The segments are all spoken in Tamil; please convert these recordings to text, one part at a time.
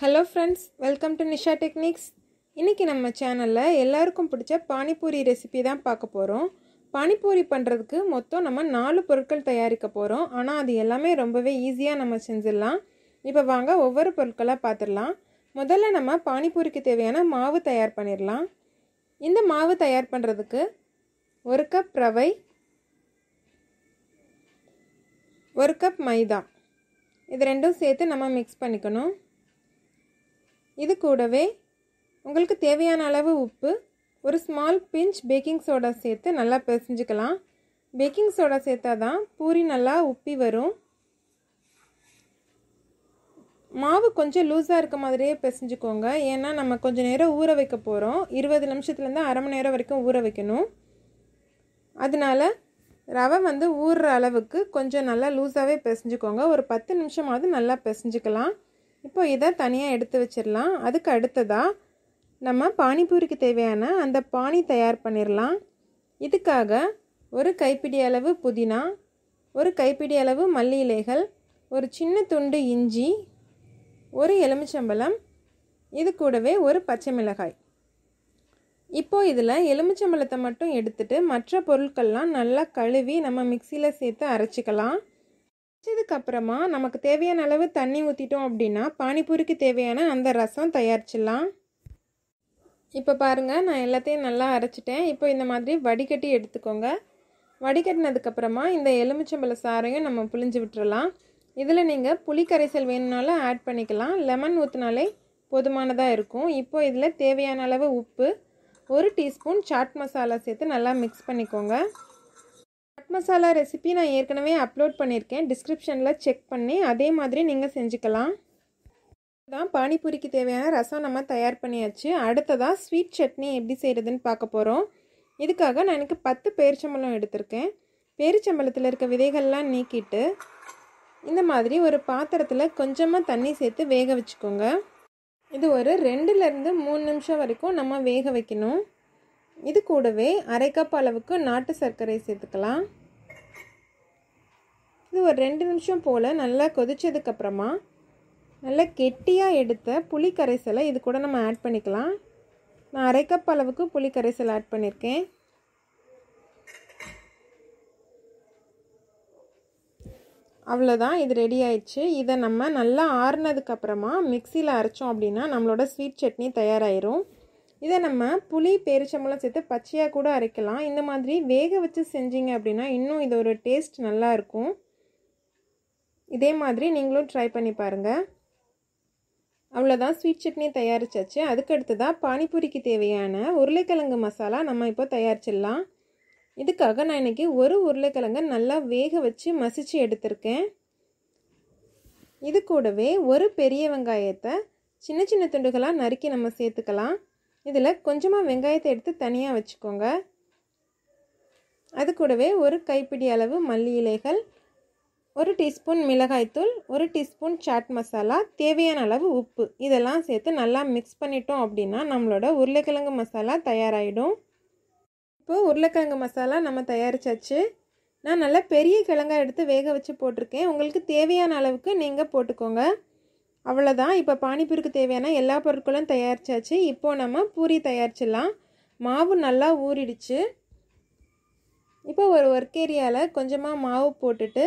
Hello friends welcome to Nisha techniques இன்றைக்கி நம்ம சேனலில் எல்லாருக்கும் பிடிச்ச பானிபூரி ரெசிபி தான் பார்க்க போகிறோம் பானிபூரி பண்ணுறதுக்கு மொத்தம் நம்ம நாலு பொருட்கள் தயாரிக்க போகிறோம் ஆனால் அது எல்லாமே ரொம்பவே ஈஸியாக நம்ம செஞ்சிடலாம். இப்போ வாங்க ஒவ்வொரு பொருட்களாக பார்த்துடலாம். முதல்ல நம்ம பானிபூரிக்கு தேவையான மாவு தயார் பண்ணிடலாம். இந்த மாவு தயார் பண்ணுறதுக்கு ஒரு கப் ரவை ஒரு கப் மைதா. இது ரெண்டும் சேர்த்து நம்ம மிக்ஸ் பண்ணிக்கணும். இது கூடவே உங்களுக்கு தேவையான அளவு உப்பு ஒரு ஸ்மால் பிஞ்ச் பேக்கிங் சோடா சேர்த்து நல்லா பிசைஞ்சுக்கலாம். பேக்கிங் சோடா சேர்த்தா தான் பூரி நல்லா உப்பி வரும். மாவு கொஞ்சம் லூஸாக இருக்க மாதிரியே பிசைஞ்சுக்கோங்க. ஏன்னா நம்ம கொஞ்சம் நேரம் ஊற வைக்க போகிறோம் இருபது நிமிஷத்துலேருந்து அரை மணி நேரம் வரைக்கும் ஊற வைக்கணும். அதனால ரவை வந்து ஊறுற அளவுக்கு கொஞ்சம் நல்லா லூஸாகவே பிசைஞ்சுக்கோங்க. ஒரு பத்து நிமிஷமாவது நல்லா பிசைஞ்சுக்கலாம். இப்போ இதை தனியாக எடுத்து வச்சிடலாம். அதுக்கு அடுத்ததாக நம்ம பானிபூரிக்கு தேவையான அந்த பானி தயார் பண்ணிடலாம். இதுக்காக ஒரு கைப்பிடி அளவு புதினா ஒரு கைப்பிடி அளவு மல்லி இலைகள் ஒரு சின்ன துண்டு இஞ்சி ஒரு எலுமிச்சம்பழம் இது கூடவே ஒரு பச்சை மிளகாய். இப்போது இதில் எலுமிச்சம்பழத்தை மட்டும் எடுத்துட்டு மற்ற பொருட்கள்லாம் நல்லா கழுவி நம்ம மிக்சியில் சேர்த்து அரைச்சிக்கலாம். அரைச்சதுக்கப்புறமா நமக்கு தேவையான அளவு தண்ணி ஊற்றிட்டோம் அப்படின்னா பானிபூரிக்கு தேவையான அந்த ரசம் தயாரிச்சிடலாம். இப்போ பாருங்கள் நான் எல்லாத்தையும் நல்லா அரைச்சிட்டேன். இப்போ இந்த மாதிரி வடிகட்டி எடுத்துக்கோங்க. வடிகட்டினதுக்கப்புறமா இந்த எலுமிச்சம்பழ சாறையும் நம்ம புளிஞ்சு விட்டுறலாம். இதில் நீங்கள் புளி கரைசல் வேணும்னாலும் ஆட் பண்ணிக்கலாம். லெமன் ஊற்றினாலே போதுமானதாக இருக்கும். இப்போ இதில் தேவையான அளவு உப்பு ஒரு டீஸ்பூன் சாட் மசாலா சேர்த்து நல்லா மிக்ஸ் பண்ணிக்கோங்க. சாட் மசாலா ரெசிபி நான் ஏற்கனவே அப்லோட் பண்ணியிருக்கேன். டிஸ்கிரிப்ஷனில் செக் பண்ணி அதே மாதிரி நீங்கள் செஞ்சுக்கலாம். தான் பானிபூரிக்கு தேவையான ரசம் நம்ம தயார் பண்ணியாச்சு. அடுத்ததாக ஸ்வீட் சட்னி எப்படி செய்கிறதுன்னு பார்க்க போகிறோம் இதுக்காக நான் எனக்கு பத்து பேரிச்சம்பழம் எடுத்திருக்கேன். பேரிச்சம்பழத்தில் இருக்க விதைகள்லாம் நீக்கிட்டு இந்த மாதிரி ஒரு பாத்திரத்தில் கொஞ்சமாக தண்ணி சேர்த்து வேக வச்சுக்கோங்க. இது ஒரு ரெண்டுலேருந்து மூணு நிமிஷம் வரைக்கும் நம்ம வேக வைக்கணும். இது கூடவே அரை கப் அளவுக்கு நாட்டு சர்க்கரை சேர்த்துக்கலாம். இது ஒரு ரெண்டு நிமிஷம் போல் நல்லா கொதித்ததுக்கப்புறமா நல்லா கெட்டியாக எடுத்த புளி கரைசலை இது கூட நம்ம ஆட் பண்ணிக்கலாம். நான் அரை கப் அளவுக்கு புளி கரைசல் ஆட் பண்ணியிருக்கேன் அவ்வளோதான் இது ரெடி ஆயிடுச்சு. இதை நம்ம நல்லா ஆறுனதுக்கப்புறமா மிக்சியில் அரைச்சோம் அப்படின்னா நம்மளோட ஸ்வீட் சட்னி தயாராகிரும் இதை நம்ம புளி பேரிச்சம்பழம் சேர்த்து பச்சையாக கூட அரைக்கலாம். இந்த மாதிரி வேக வச்சு செஞ்சீங்க அப்படின்னா இன்னும் இது ஒரு டேஸ்ட் நல்லா இருக்கும். இதே மாதிரி நீங்களும் ட்ரை பண்ணி பாருங்கள் அவ்வளோதான் ஸ்வீட் சட்னி தயாரிச்சாச்சு. அதுக்கடுத்து தான் பானிபூரிக்கு தேவையான உருளைக்கிழங்கு மசாலா நம்ம இப்போ தயாரிச்சிடலாம். இதுக்காக நான் இன்றைக்கி ஒரு உருளைக்கிழங்கை நல்லா வேக வச்சு மசித்து எடுத்திருக்கேன். இது கூடவே ஒரு பெரிய வெங்காயத்தை சின்ன சின்ன துண்டுகளாக நறுக்கி நம்ம சேர்த்துக்கலாம். இதில் கொஞ்சமாக வெங்காயத்தை எடுத்து தனியாக வச்சுக்கோங்க. அது கூடவே ஒரு கைப்பிடி அளவு மல்லி இலைகள் ஒரு டீஸ்பூன் மிளகாய்த்தூள் ஒரு டீஸ்பூன் சாட் மசாலா தேவையான அளவு உப்பு. இதெல்லாம் சேர்த்து நல்லா மிக்ஸ் பண்ணிட்டோம் அப்படின்னா நம்மளோட உருளைக்கிழங்கு மசாலா தயாராகிடும் இப்போ உருளைக்கிழங்கு மசாலா நம்ம தயாரிச்சாச்சு. நான் நல்லா பெரிய கிழங்கா எடுத்து வேக வச்சு போட்டிருக்கேன். உங்களுக்கு தேவையான அளவுக்கு நீங்கள் போட்டுக்கோங்க. அவ்வளோதான் இப்போ பானிப்பூருக்கு தேவையான எல்லா பொருட்களும் தயாரிச்சாச்சு. இப்போது நம்ம பூரி தயாரிச்சிடலாம். மாவு நல்லா ஊறிடுச்சு. இப்போ ஒரு ஒர்க் ஏரியாவில் கொஞ்சமாக மாவு போட்டுட்டு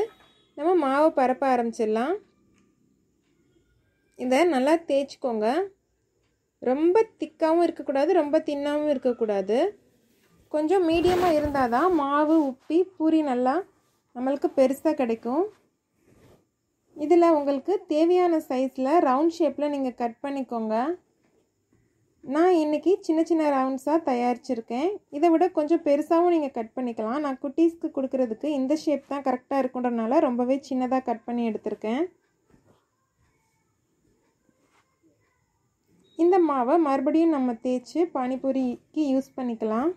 நம்ம மாவு பரப்ப ஆரம்பிச்சிடலாம். இதை நல்லா தேய்ச்சிக்கோங்க. ரொம்ப திக்காகவும் இருக்கக்கூடாது ரொம்ப தின்னாகவும் இருக்கக்கூடாது. கொஞ்சம் மீடியமாக இருந்தால் தான் மாவு உப்பி பூரி நல்லா நம்மளுக்கு பெருசாக கிடைக்கும். இதில் உங்களுக்கு தேவையான சைஸில் ரவுண்ட் ஷேப்பில் நீங்கள் கட் பண்ணிக்கோங்க. நான் இன்றைக்கி சின்ன சின்ன ரவுண்ட்ஸாக தயாரிச்சிருக்கேன். இதை விட கொஞ்சம் பெருசாகவும் நீங்கள் கட் பண்ணிக்கலாம். நான் குட்டீஸ்க்கு கொடுக்குறதுக்கு இந்த ஷேப் தான் கரெக்டாக இருக்குன்றனால ரொம்பவே சின்னதாக கட் பண்ணி எடுத்திருக்கேன். இந்த மாவை மறுபடியும் நம்ம தேய்ச்சி பானிபூரிக்கு யூஸ் பண்ணிக்கலாம்.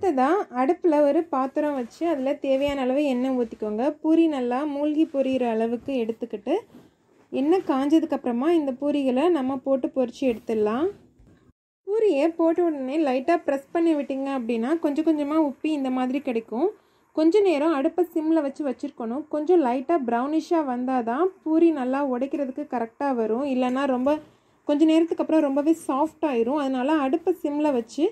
அடுத்ததாக அடுப்பில் ஒரு பாத்திரம் வச்சு அதில் தேவையான அளவு எண்ணெய் ஊற்றிக்கோங்க பூரி நல்லா மூழ்கி பொரியிற அளவுக்கு எடுத்துக்கிட்டு எண்ணெய் காஞ்சதுக்கப்புறமா இந்த பூரிகளை நம்ம போட்டு பொறிச்சு எடுத்துடலாம். பூரியை போட்ட உடனே லைட்டாக ப்ரெஸ் பண்ணி விட்டிங்க அப்படின்னா கொஞ்சம் கொஞ்சமாக உப்பி இந்த மாதிரி கிடைக்கும். கொஞ்ச நேரம் அடுப்பை சிம்மில் வச்சு வச்சுருக்கணும். கொஞ்சம் லைட்டாக ப்ரௌனிஷாக வந்தால் தான் பூரி நல்லா உடைக்கிறதுக்கு கரெக்டாக வரும். இல்லைன்னா ரொம்ப கொஞ்ச நேரத்துக்கு அப்புறம் ரொம்பவே சாஃப்ட் ஆயிரும். அதனால் அடுப்பை சிம்மில் வச்சு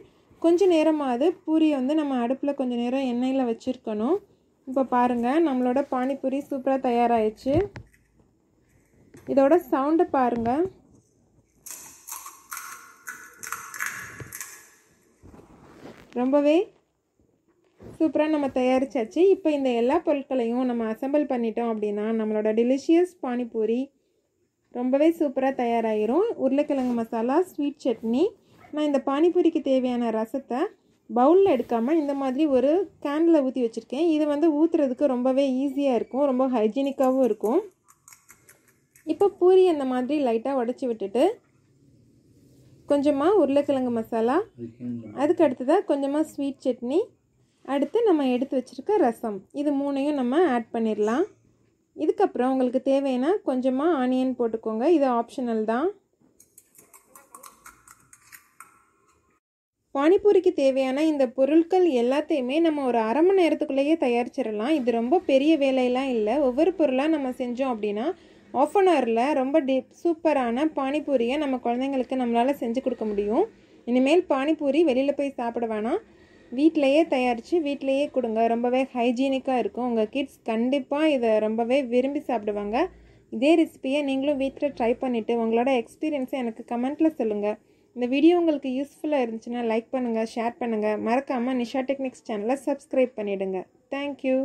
கொஞ்ச நேரமாவது பூரியை வந்து நம்ம அடுப்பில் கொஞ்சம் நேரம் எண்ணெயில் வச்சுருக்கணும். இப்போ பாருங்கள் நம்மளோட பானிபூரி சூப்பராக தயாராகிடுச்சு இதோட சவுண்டு பாருங்கள் ரொம்பவே சூப்பராக நம்ம தயாரிச்சாச்சு. இப்போ இந்த எல்லா பொருட்களையும் நம்ம அசம்பிள் பண்ணிட்டோம் அப்படின்னா நம்மளோட டெலிஷியஸ் பானிபூரி ரொம்பவே சூப்பராக தயாராகிரும் உருளைக்கிழங்கு மசாலா ஸ்வீட் சட்னி நான் இந்த பானிபூரிக்கு தேவையான ரசத்தை பவுலில் எடுக்காமல் இந்த மாதிரி ஒரு கேனில் ஊற்றி வச்சுருக்கேன். இது வந்து ஊற்றுறதுக்கு ரொம்பவே ஈஸியாக இருக்கும். ரொம்ப ஹைஜீனிக்காகவும் இருக்கும். இப்போ பூரி அந்த மாதிரி லைட்டாக உடச்சி விட்டுட்டு கொஞ்சமாக உருளைக்கிழங்கு மசாலா அதுக்கு அடுத்ததாக கொஞ்சமாக ஸ்வீட் சட்னி அடுத்து நம்ம எடுத்து வச்சுருக்க ரசம். இது மூணையும் நம்ம ஆட் பண்ணிடலாம் இதுக்கப்புறம் உங்களுக்கு தேவைன்னா கொஞ்சமாக ஆனியன் போட்டுக்கோங்க. இது ஆப்ஷனல் தான். பானிபூரிக்கு தேவையான இந்த பொருட்கள் எல்லாத்தையுமே நம்ம ஒரு அரை மணி நேரத்துக்குள்ளேயே தயாரிச்சிடலாம். இது ரொம்ப பெரிய வேலையெல்லாம் இல்லை. ஒவ்வொரு பொருளாக நம்ம செஞ்சோம் அப்படின்னா ஆஃப் அன் ஹவரில் ரொம்ப டி சூப்பரான பானிபூரியை நம்ம குழந்தைங்களுக்கு நம்மளால் செஞ்சு கொடுக்க முடியும். இனிமேல் பானிபூரி வெளியில் போய் சாப்பிட வேணாம். வீட்டிலையே தயாரித்து வீட்டிலையே கொடுங்க. ரொம்பவே ஹைஜீனிக்காக இருக்கும். உங்கள் கிட்ஸ் கண்டிப்பாக இதை ரொம்பவே விரும்பி சாப்பிடுவாங்க. இதே ரெசிபியை நீங்களும் வீட்டில் ட்ரை பண்ணிவிட்டு உங்களோட எக்ஸ்பீரியன்ஸை எனக்கு கமெண்ட்டில் சொல்லுங்கள் இந்த வீடியோ உங்களுக்கு யூஸ்ஃபுல்லாக இருந்துச்சுன்னா லைக் பண்ணுங்கள் ஷேர் பண்ணுங்கள் மறக்காமல் நிஷா டெக்னிக்ஸ் சேனலை சப்ஸ்கிரைப் பண்ணிவிடுங்க தேங்க்யூ